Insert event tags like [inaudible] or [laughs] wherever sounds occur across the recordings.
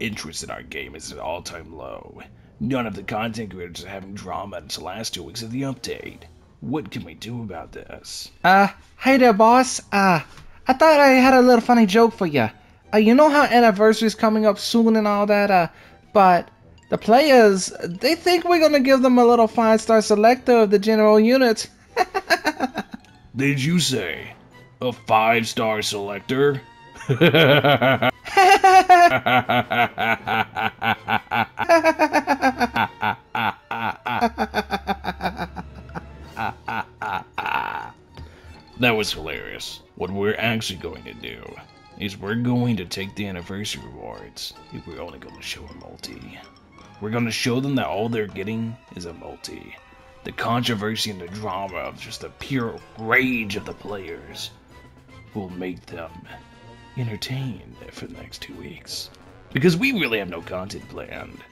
Interest in our game is at all time low. None of the content creators are having drama until the last two weeks of the update. What can we do about this? Uh, hey there, boss. Uh, I thought I had a little funny joke for you. Uh, you know how anniversary's coming up soon and all that, uh, but the players, they think we're gonna give them a little five-star selector of the general units. [laughs] Did you say a five star selector? [laughs] [laughs] [laughs] That was hilarious. What we're actually going to do is we're going to take the anniversary rewards. We're only going to show a multi. We're going to show them that all they're getting is a multi. The controversy and the drama of just the pure rage of the players will make them entertained for the next two weeks. Because we really have no content planned.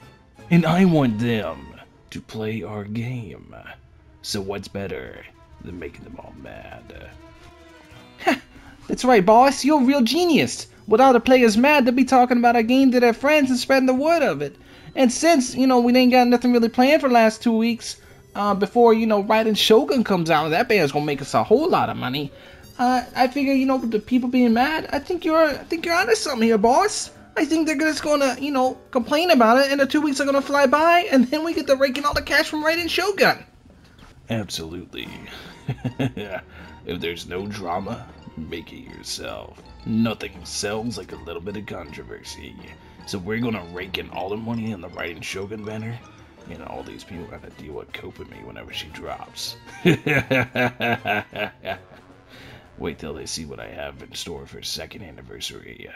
And I want them to play our game. So what's better than making them all mad? That's right, boss. You're a real genius. With all the players mad, they'll be talking about our game to their friends and spreading the word of it. And since, you know, we ain't got nothing really planned for the last two weeks, uh, before, you know, Raiden Shogun comes out, that band's gonna make us a whole lot of money. Uh, I figure, you know, with the people being mad, I think you're, I think you're onto something here, boss. I think they're just gonna, you know, complain about it, and the two weeks are gonna fly by, and then we get to rake in all the cash from Raiden Shogun. Absolutely. [laughs] if there's no drama, make it yourself. Nothing sells like a little bit of controversy. So we're gonna rake in all the money in the Raiden Shogun banner, and all these people gotta deal with Cope with me whenever she drops. [laughs] Wait till they see what I have in store for second anniversary.